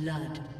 blood.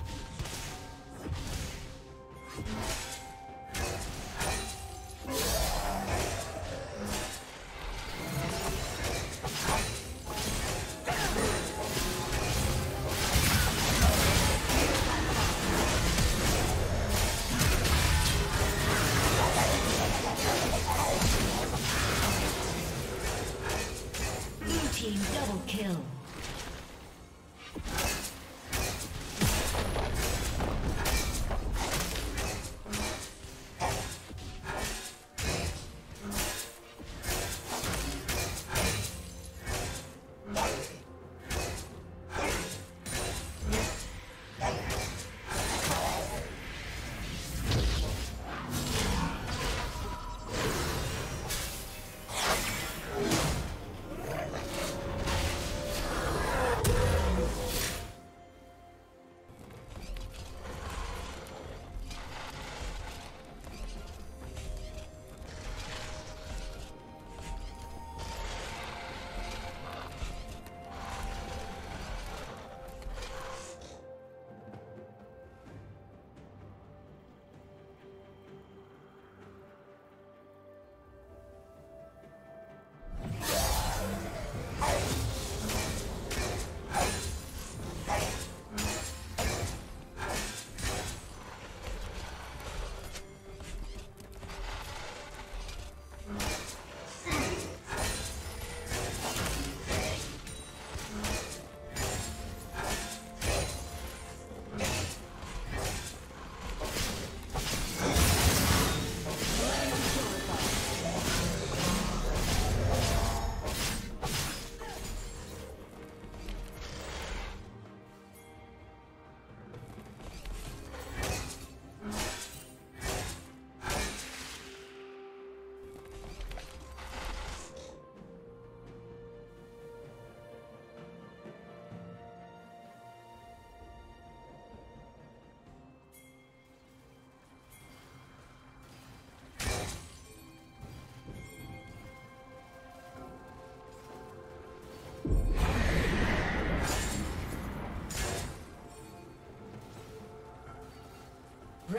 Killing spree.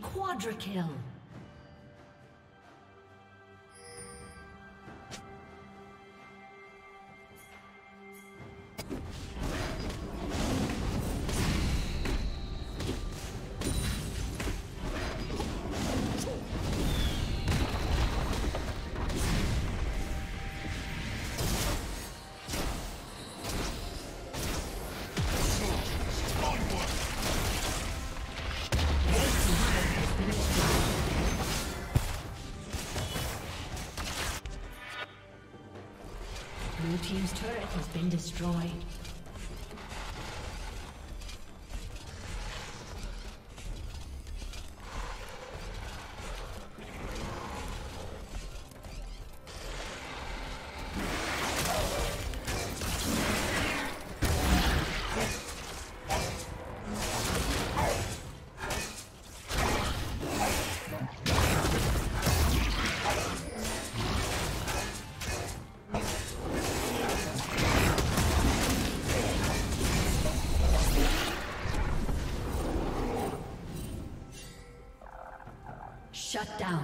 Quadra kill. Destroyed. Shut down.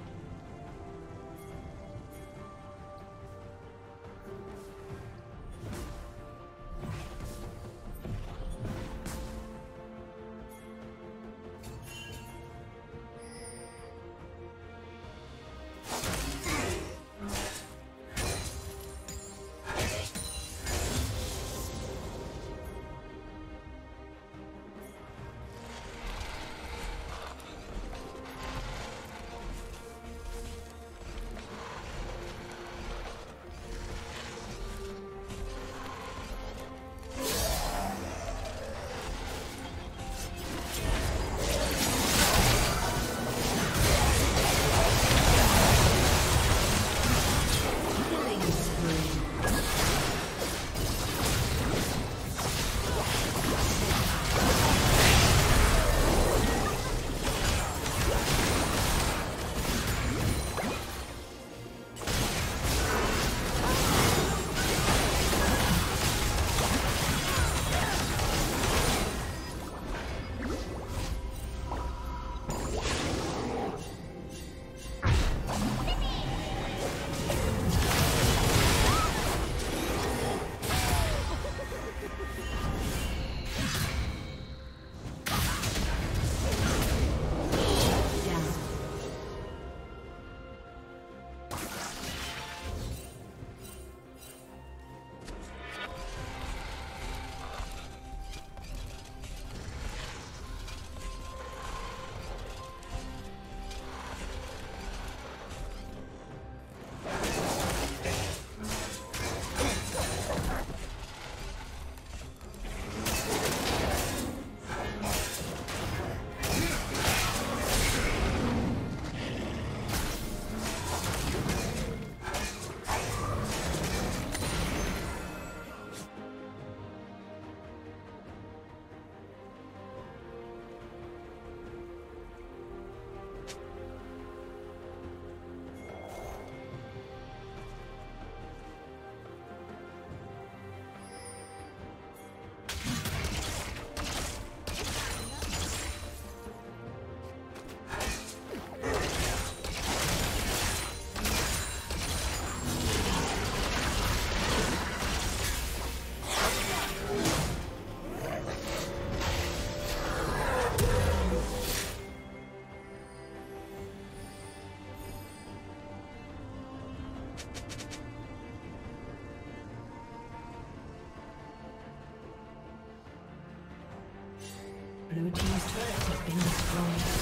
Blue Team's turrets have been destroyed.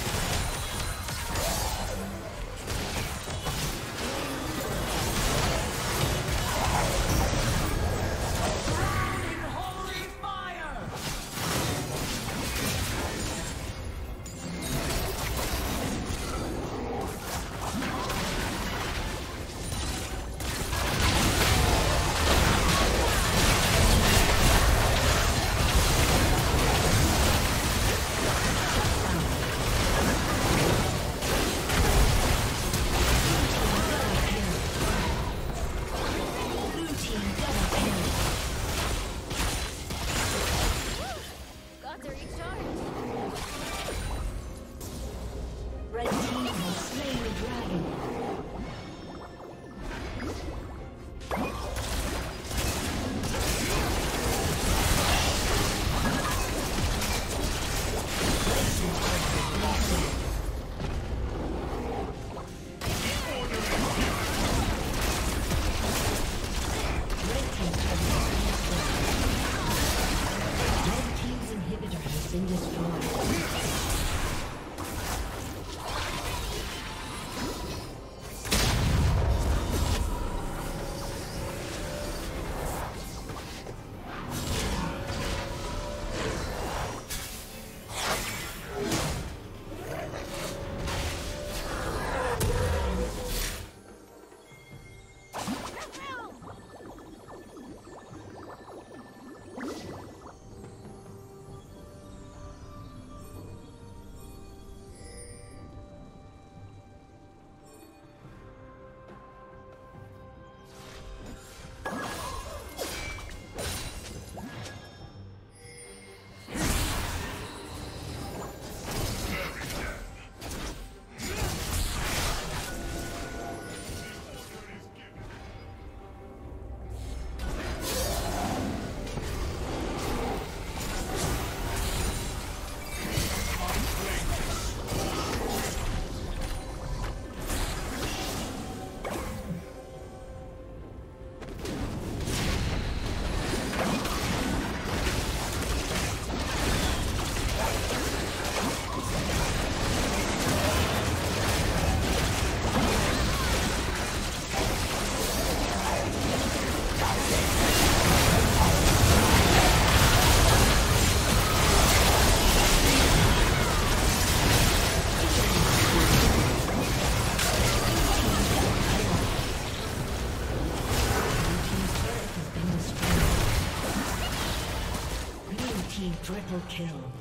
kill.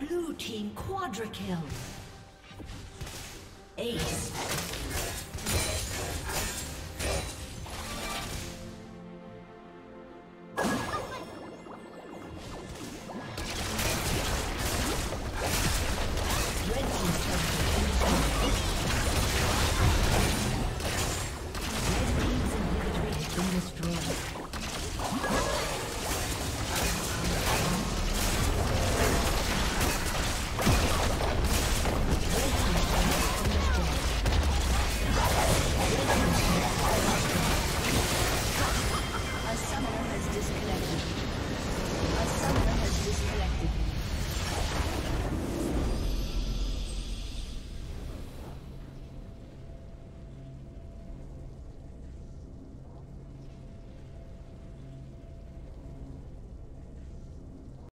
Blue team quadra kill.